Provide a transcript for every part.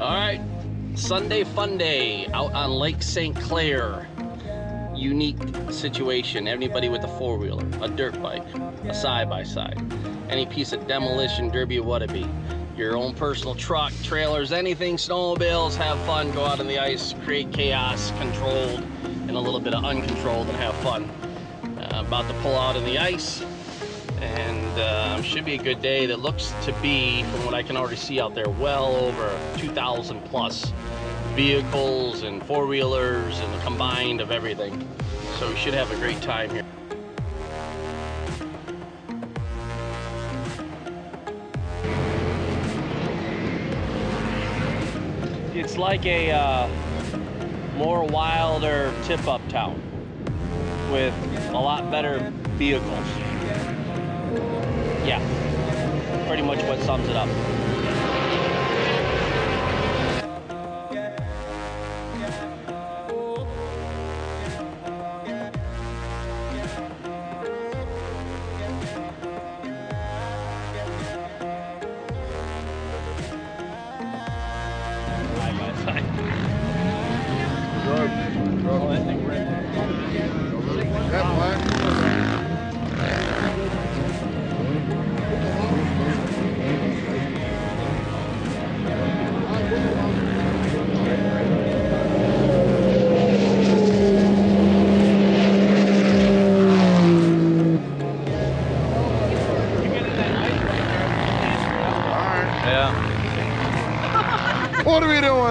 All right, Sunday fun day out on Lake St. Clair. Unique situation. Anybody with a four wheeler, a dirt bike, a side by side, any piece of demolition derby or what it be. Your own personal truck, trailers, anything, snowmobiles, have fun, go out on the ice, create chaos, controlled, and a little bit of uncontrolled, and have fun. Uh, about to pull out in the ice, and uh, should be a good day that looks to be, from what I can already see out there, well over 2,000 plus vehicles and four-wheelers and combined of everything. So we should have a great time here. It's like a uh, more wilder tip-up town with a lot better vehicles. Yeah, pretty much what sums it up.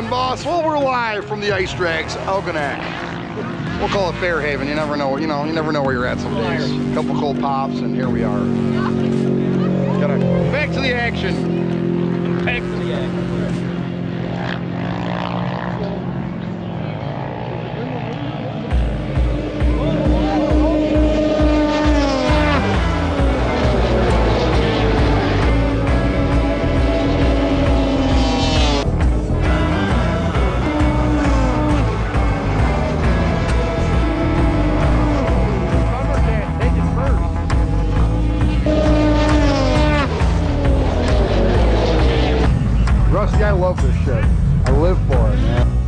Boss? Well, we're live from the ice drags, Algonac. We'll call it Fairhaven. You never know. You know, you never know where you're at some days. A couple cold pops, and here we are. Gotta back to the action. Back to the egg. Rusty, I love this shit. I live for it, man.